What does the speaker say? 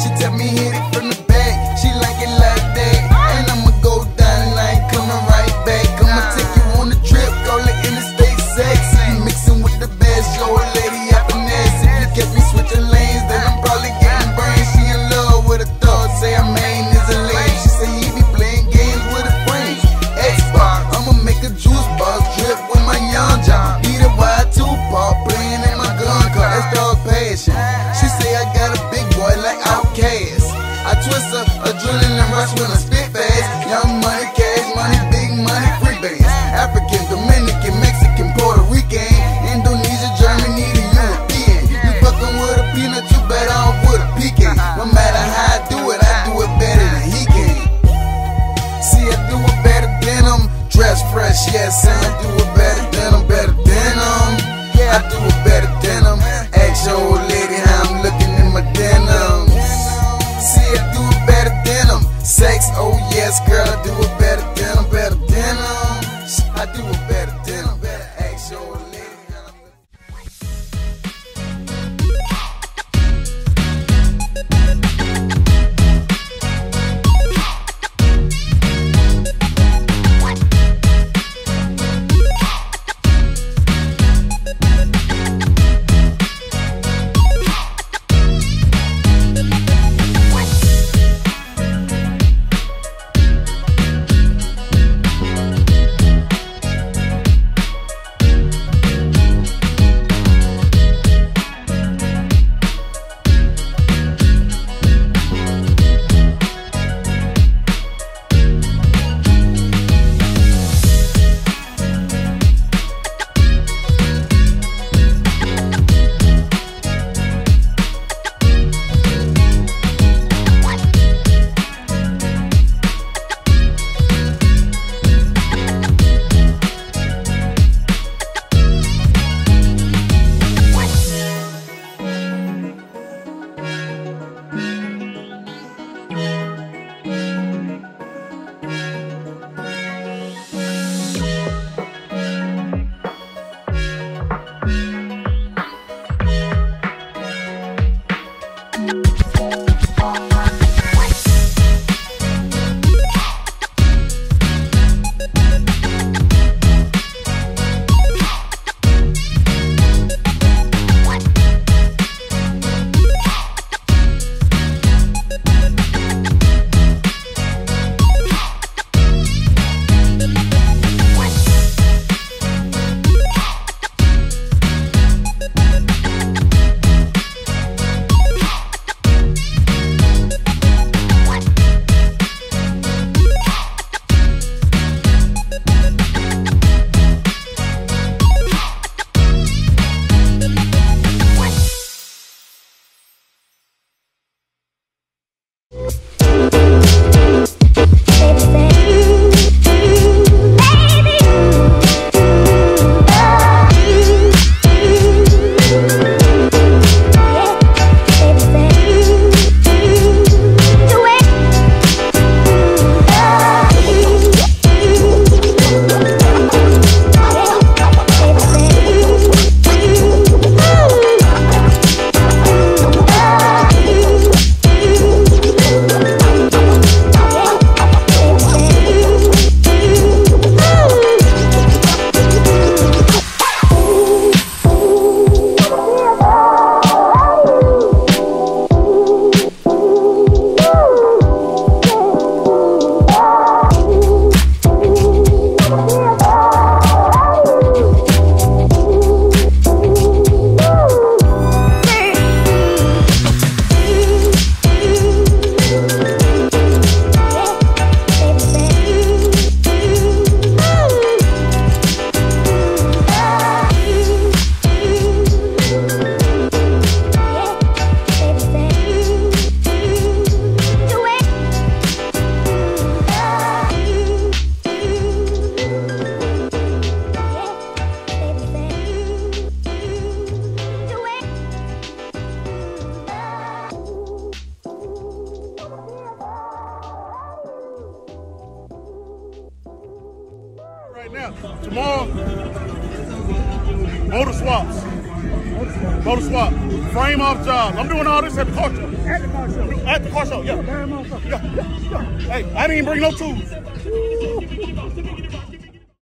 She tell me hit it from the back, she like it like that. And I'ma go down like coming right back. I'ma take you on a trip, call it interstate sex. Mixing with the best, yo, lady. I do it better than them. Dress fresh, yes, and I do it better than them, better than them. I do it better than them. Act Thank you. Right now. Tomorrow, motor swaps. Motor swap. Frame off jobs. I'm doing all this at the car show. At the car show. At the car show, yeah. Yeah. Hey, I didn't even bring no tools.